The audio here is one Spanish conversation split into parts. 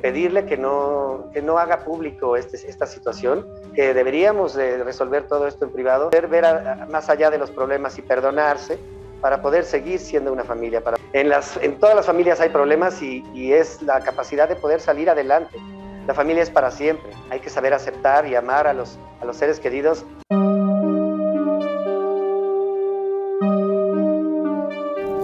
pedirle que no, que no haga público este, esta situación, que deberíamos de resolver todo esto en privado, poder ver más allá de los problemas y perdonarse para poder seguir siendo una familia. Para, en, las, en todas las familias hay problemas y, y es la capacidad de poder salir adelante. La familia es para siempre. Hay que saber aceptar y amar a los, a los seres queridos.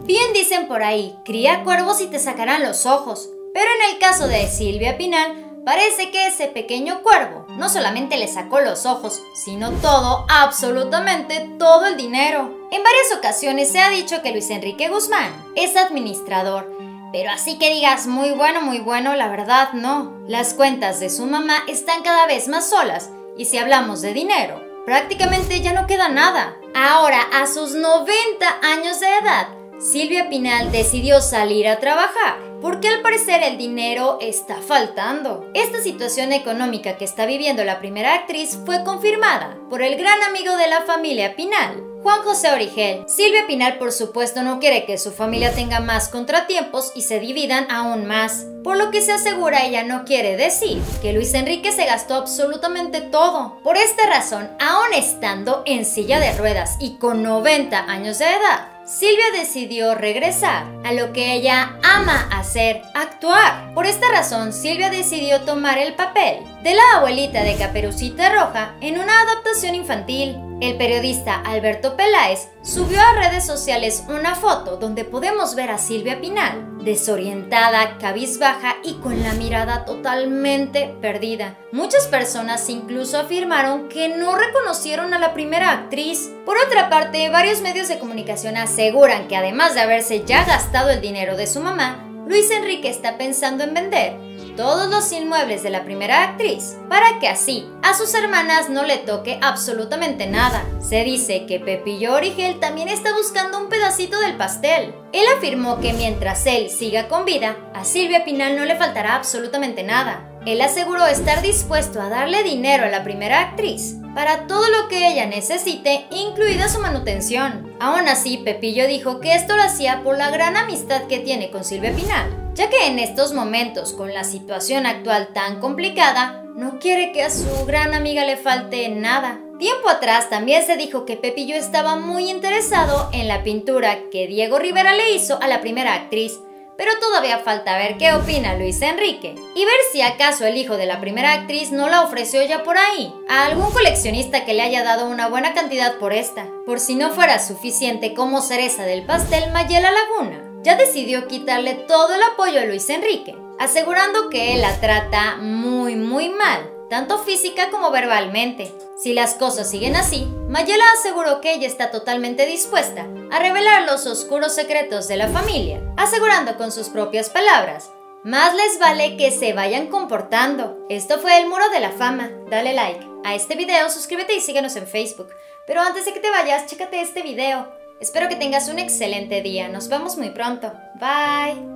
Bien dicen por ahí, cría cuervos y te sacarán los ojos. Pero en el caso de Silvia Pinal, parece que ese pequeño cuervo no solamente le sacó los ojos, sino todo, absolutamente todo el dinero. En varias ocasiones se ha dicho que Luis Enrique Guzmán es administrador, pero así que digas muy bueno, muy bueno, la verdad no. Las cuentas de su mamá están cada vez más solas y si hablamos de dinero, prácticamente ya no queda nada. Ahora, a sus 90 años de edad, Silvia Pinal decidió salir a trabajar porque al parecer el dinero está faltando. Esta situación económica que está viviendo la primera actriz fue confirmada por el gran amigo de la familia Pinal, Juan José Origel. Silvia Pinal por supuesto no quiere que su familia tenga más contratiempos y se dividan aún más, por lo que se asegura ella no quiere decir que Luis Enrique se gastó absolutamente todo. Por esta razón, aún estando en silla de ruedas y con 90 años de edad, Silvia decidió regresar a lo que ella ama hacer, actuar. Por esta razón, Silvia decidió tomar el papel de la abuelita de Caperucita Roja en una adaptación infantil. El periodista Alberto Peláez subió a redes sociales una foto donde podemos ver a Silvia Pinal, desorientada, cabizbaja y con la mirada totalmente perdida. Muchas personas incluso afirmaron que no reconocieron a la primera actriz. Por otra parte, varios medios de comunicación aseguran que además de haberse ya gastado el dinero de su mamá, Luis Enrique está pensando en vender todos los inmuebles de la primera actriz para que así a sus hermanas no le toque absolutamente nada. Se dice que Pepillo Origel también está buscando un pedacito del pastel. Él afirmó que mientras él siga con vida, a Silvia Pinal no le faltará absolutamente nada. Él aseguró estar dispuesto a darle dinero a la primera actriz para todo lo que ella necesite, incluida su manutención. Aún así, Pepillo dijo que esto lo hacía por la gran amistad que tiene con Silvia Pinal, ya que en estos momentos, con la situación actual tan complicada, no quiere que a su gran amiga le falte nada. Tiempo atrás también se dijo que Pepillo estaba muy interesado en la pintura que Diego Rivera le hizo a la primera actriz, pero todavía falta ver qué opina Luis Enrique y ver si acaso el hijo de la primera actriz no la ofreció ya por ahí a algún coleccionista que le haya dado una buena cantidad por esta. Por si no fuera suficiente como cereza del pastel, Mayela Laguna ya decidió quitarle todo el apoyo a Luis Enrique, asegurando que él la trata muy muy mal tanto física como verbalmente. Si las cosas siguen así, Mayela aseguró que ella está totalmente dispuesta a revelar los oscuros secretos de la familia, asegurando con sus propias palabras, más les vale que se vayan comportando. Esto fue el muro de la fama. Dale like a este video, suscríbete y síguenos en Facebook. Pero antes de que te vayas, chécate este video. Espero que tengas un excelente día. Nos vemos muy pronto. Bye.